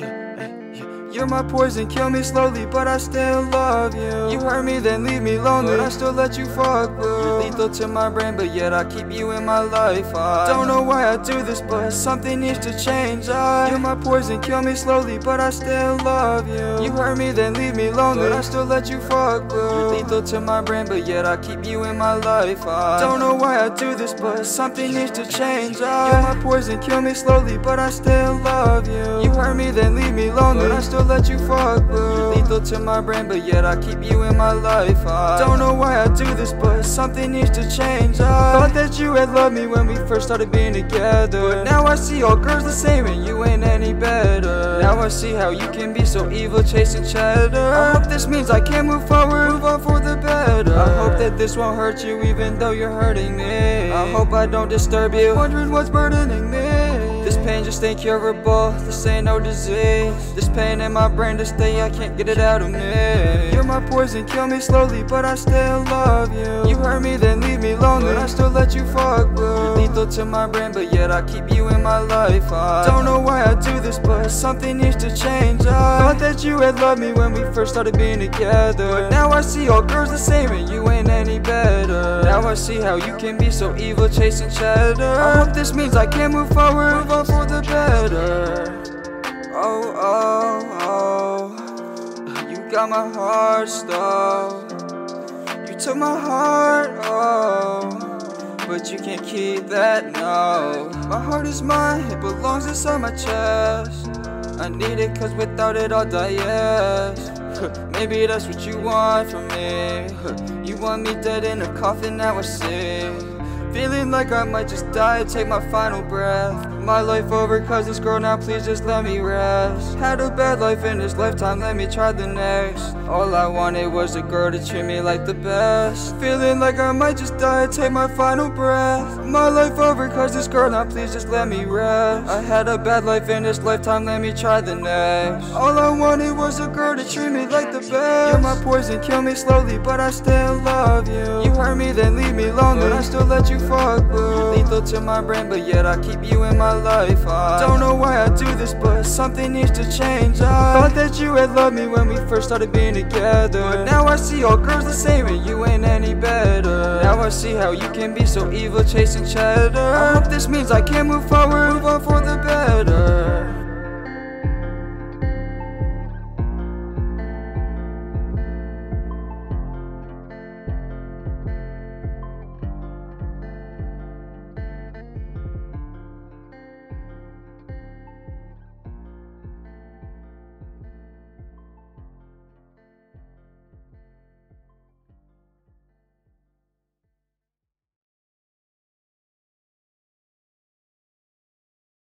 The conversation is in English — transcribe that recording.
Eh, you're my poison, kill me slowly, but I still love you. You hurt me, then leave me lonely, but I still let you fuck, boo. You're lethal to my brain, but yet I keep you in my life. I don't know why I do this, but something needs to change. I, you're my poison, kill me slowly, but I still love you. You hurt me, then leave me lonely, but I still let you fuck, boo. You're lethal to my brain, but yet I keep you in my life. I don't know why I do this, but something needs to change. I, you're my poison, kill me slowly, but I still love you. You hurt me, then leave me lonely, but I still let you fuck, boo. You're lethal to my brain, but yet I keep you in my life. I don't know why I do this, but something needs to change. I thought that you had loved me when we first started being together, but now I see all girls the same and you ain't any better. I see how you can be so evil, chasing cheddar. I hope this means I can move forward, move on for the better. I hope that this won't hurt you, even though you're hurting me. I hope I don't disturb you, wondering what's burdening me. Just ain't curable, this ain't no disease. This pain in my brain to stay, I can't get it out of me. You're my poison, kill me slowly, but I still love you. You hurt me, then leave me lonely, but I still let you fuck, boo You're lethal to my brain, but yet I keep you in my life. I don't know why I do this, but something needs to change. I thought that you had loved me when we first started being together. But now I see all girls the same and you ain't any better. Now I see how you can be so evil, chasing cheddar. I hope this means I can move forward, move on for the better. Oh, oh, oh. You got my heart stole You took my heart, oh. But you can't keep that, no. My heart is mine, it belongs inside my chest. I need it cause without it I'll die, yes. Maybe that's what you want from me. You want me dead in a coffin, now I see Feeling like I might just die, take my final breath My life over cause this girl now please just let me rest. Had a bad life in this lifetime, let me try the next. All I wanted was a girl to treat me like the best. Feeling like I might just die, take my final breath. My life over cause this girl now please just let me rest. I had a bad life in this lifetime, let me try the next. All I wanted was a girl to treat me like the best. You're my poison, kill me slowly but I still love you. You hurt me then leave me lonely, but I still let you fuck, lethal to my brain, but yet I keep you in life I don't know why I do this, but something needs to change. I thought that you had loved me when we first started being together. But now I see all girls the same and you ain't any better. Now I see how you can be so evil, chasing cheddar. I hope this means I can move forward, move on for the better